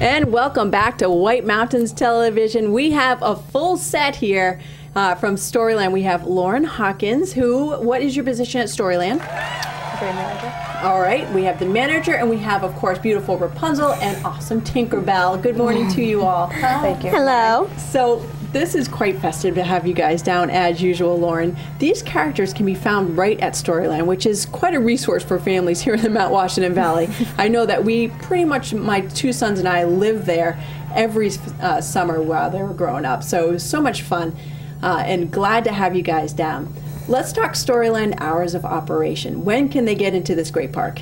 And welcome back to White Mountains Television. We have a full set here uh, from Storyland. We have Lauren Hawkins, who, what is your position at Storyland? Brand manager. All right, we have the manager, and we have, of course, beautiful Rapunzel and awesome Tinkerbell. Good morning to you all. Thank you. Hello. So, this is quite festive to have you guys down as usual, Lauren. These characters can be found right at Storyland, which is quite a resource for families here in the Mount Washington Valley. I know that we pretty much, my two sons and I live there every uh, summer while they were growing up. So, it was so much fun uh, and glad to have you guys down. Let's talk Storyland hours of operation. When can they get into this great park?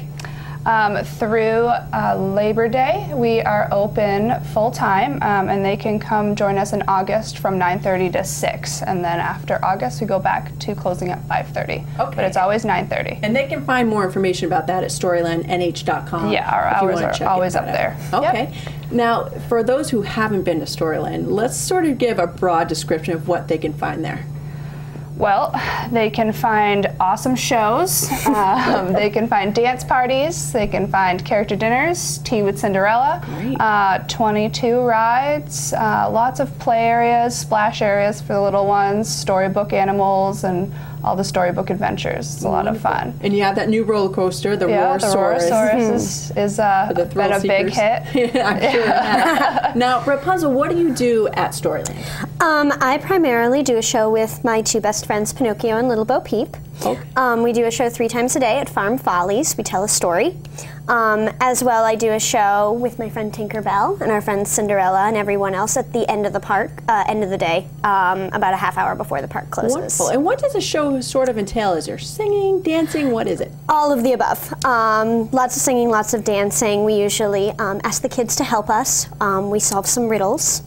Um, through uh, Labor Day, we are open full time, um, and they can come join us in August from 9:30 to 6, and then after August, we go back to closing at 5:30. Okay. But it's always 9:30. And they can find more information about that at storylandnh.com. Yeah, our hours are always up there. out. Yep. Okay. Now, for those who haven't been to Storyland, let's sort of give a broad description of what they can find there. Well, they can find awesome shows. Um, they can find dance parties. They can find character dinners, tea with Cinderella, uh, 22 rides, uh, lots of play areas, splash areas for the little ones, storybook animals, and all the storybook adventures. It's a lot of fun. And you have that new roller coaster, the Yeah, the Roarosaurus. Roarosaurus is, is uh, The been a big hit. Yeah, I'm sure it has. Now, Rapunzel, what do you do at Storyland? Um, I primarily do a show with my two best friends, Pinocchio and Little Bo Peep. Okay. Um, we do a show three times a day at Farm Follies. We tell a story. Um, as well, I do a show with my friend Tinkerbell and our friend Cinderella and everyone else at the end of the park, uh, end of the day, um, about a half hour before the park closes. Wonderful. And what does a show sort of entail? Is there singing, dancing? What is it? All of the above. Um, lots of singing, lots of dancing. We usually um, ask the kids to help us. Um, we solve some riddles.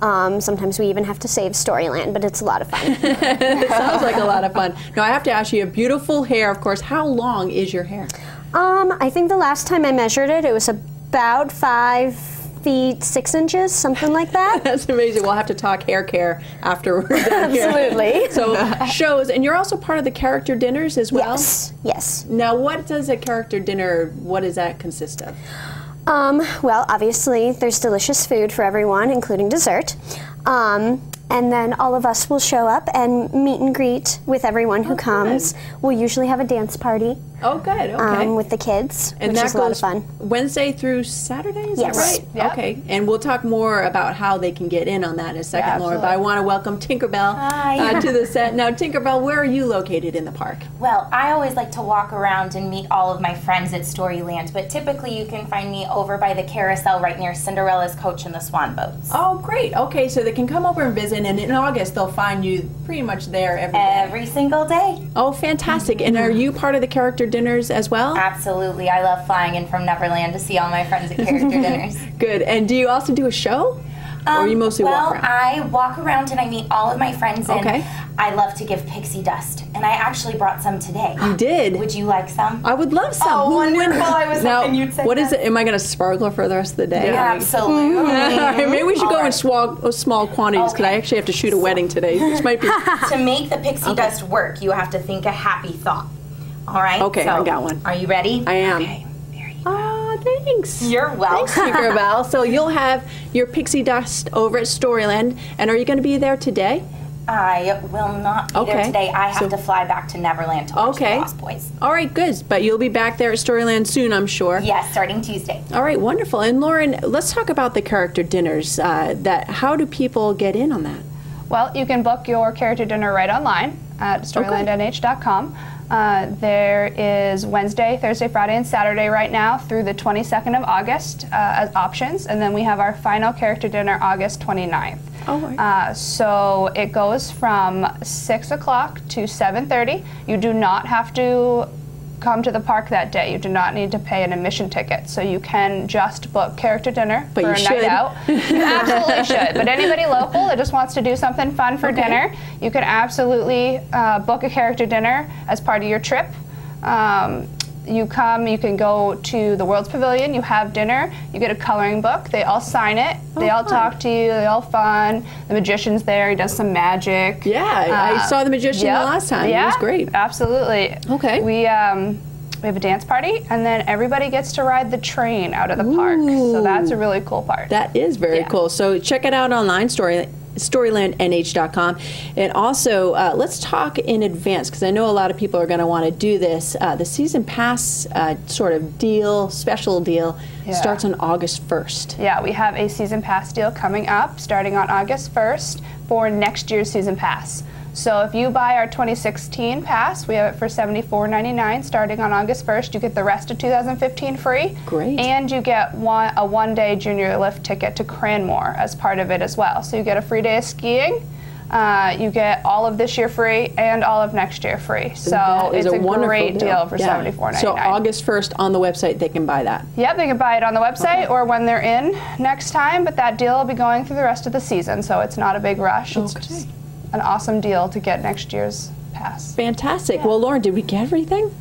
Um, sometimes we even have to save Storyland, but it's a lot of fun. It sounds like a lot of fun. Now, I have to ask you, you beautiful hair, of course. How long is your hair? Um, I think the last time I measured it, it was about five feet six inches, something like that. That's amazing. We'll have to talk hair care after we're done here. Absolutely. So shows, and you're also part of the character dinners as well. yes, yes. Now, what does a character dinner? What does that consist of? Um, well, obviously, there's delicious food for everyone, including dessert. Um, and then all of us will show up and meet and greet with everyone who Oh, comes. We'll usually have a dance party Oh, good. Okay. um, with the kids, and which that is a lot of fun. Wednesday through Saturday. Is Yes. that right? Yep. Okay. And we'll talk more about how they can get in on that in a second, Yeah, Laura. But I want to welcome Tinkerbell Hi. Uh, to the set. Now, Tinkerbell, where are you located in the park? Well, I always like to walk around and meet all of my friends at Storyland, but typically you can find me over by the carousel right near Cinderella's coach and the swan boats. Oh, great. Okay, so they can come over and visit, and in August they'll find you pretty much there every day. Every single day. Oh, fantastic. And are you part of the character dinners as well? Absolutely. I love flying in from Neverland to see all my friends at character dinners. Good. And do you also do a show? Or Um, you mostly well, walk around? I walk around and I meet all of my friends, and Okay. I love to give pixie dust. And I actually brought some today. you did. Would you like some? I would love some. Oh, Who wonderful. I was now, hoping you'd say what is that. it? Am I going to sparkle for the rest of the day? Yeah, Absolutely. Maybe we should All go in right. small, uh, small quantities because I actually have to shoot a wedding today, which might be. to make the pixie dust work, you have to think a happy thought. All right. Okay, so, I got one. Are you ready? I am. Okay. Very. Thanks. You're Thanks, welcome. Tinkerbell. So you'll have your pixie dust over at Storyland, and are you going to be there today? I will not be Okay. there today. I have So- to fly back to Neverland to watch Okay. the Lost Boys. All right, good. But you'll be back there at Storyland soon, I'm sure. Yes, starting Tuesday. All right, wonderful. And Lauren, let's talk about the character dinners. Uh, that how do people get in on that? Well, you can book your character dinner right online at storylandnh.com. Uh, there is Wednesday, Thursday, Friday, and Saturday right now through the 22nd of August uh, as options, and then we have our final character dinner August 29th. Oh. Uh, so it goes from 6 o'clock to 7.30. You do not have to come to the park that day. You do not need to pay an admission ticket. So you can just book character dinner But for you a should. night out. You absolutely should. But anybody local that just wants to do something fun for Okay. dinner, you can absolutely uh, book a character dinner as part of your trip. Um, you come, you can go to the World's Pavilion, you have dinner, you get a coloring book, they all sign it, they all Oh, fun. talk to you, they all fun. The magician's there, he does some magic. Yeah, I Uh, saw the magician Yep. the last time. Yeah, It was great. Absolutely. Okay. We um, We have a dance party, and then everybody gets to ride the train out of the park. So that's a really cool part. That is very Yeah. cool. So check it out online, story storylandnh.com and also uh, let's talk in advance because i know a lot of people are going to want to do this uh, the season pass uh, sort of deal special deal Yeah. starts on august 1st Yeah, we have a season pass deal coming up starting on August 1st for next year's season pass. So if you buy our 2016 pass, we have it for $74.99 starting on August 1st. You get the rest of 2015 free. Great. And you get one, a one day junior lift ticket to Cranmore as part of it as well. So you get a free day of skiing. Uh, you get all of this year free and all of next year free. So it's a, wonderful great deal, for Yeah. $74.99. so august 1st on the website they can buy that Yep, they can buy it on the website or when they're in next time, but that deal will be going through the rest of the season, so it's not a big rush. It's Okay. just an awesome deal to get next year's pass. fantastic well lauren did we get everything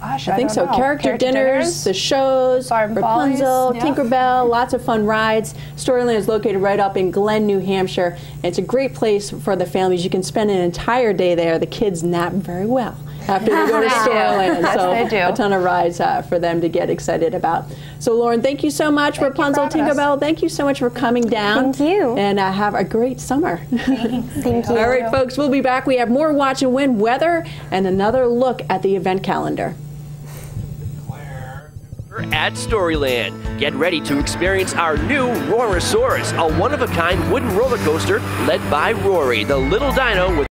Gosh, I think don't so. know. Character, dinners, the shows, Rapunzel, yeah. Tinkerbell, lots of fun rides. Storyland is located right up in Glen, New Hampshire. And it's a great place for the families. You can spend an entire day there. The kids nap very well after they go to Storyland. Yes, so they do. a ton of rides uh, for them to get excited about. So Lauren, thank you so much, Thank you for Rapunzel, having us. Tinkerbell. Thank you so much for coming down. Thank you. And uh, have a great summer. Thank you. All right, folks, we'll be back. We have more Watch and Win weather and another look at the event calendar. at Storyland. Get ready to experience our new Roarosaurus, a one of a kind wooden roller coaster led by Rory, the little dino with